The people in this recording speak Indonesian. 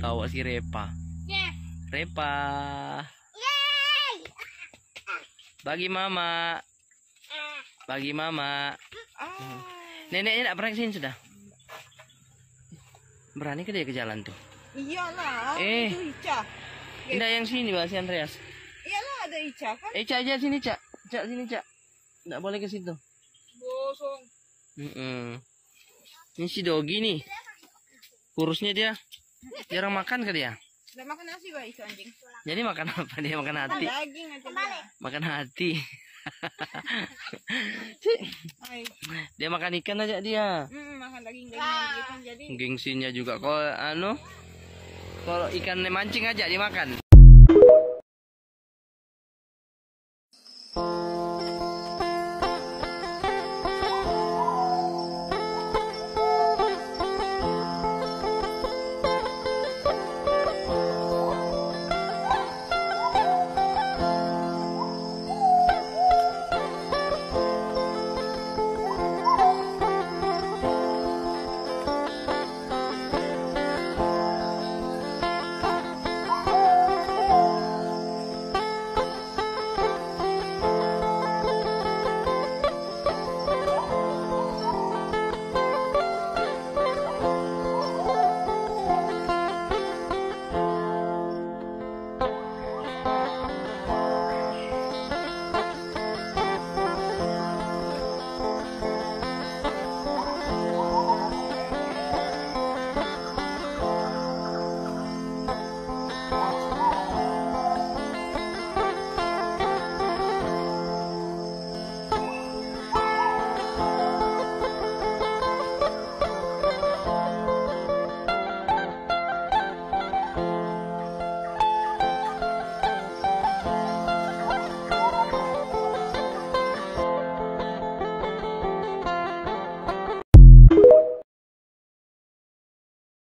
si Repa. Repa. Bagi mama. Bagi mama. Neneknya tidak pernah ke sini sudah. Berani ke dia ke jalan tuh? Iyalah, Eh. Ica. Yang sini Mbak, si Andreas. Iyalah ada Ica kan. Eh, Cak aja sini, Cak. Cak sini, Cak. Tidak boleh ke situ. Bosong. Mm-mm. Ini si Dogi nih. Kurusnya dia. Jarang makan ke dia. Udah makan nasi Pak itu anjing. Jadi makan apa? Dia makan hati. Daging dia. Makan hati. Dia makan ikan aja dia. Mm, makan daging daging gitu jadi. Gengsinya juga. Kalau anu, kalau ikan mancing aja dimakan.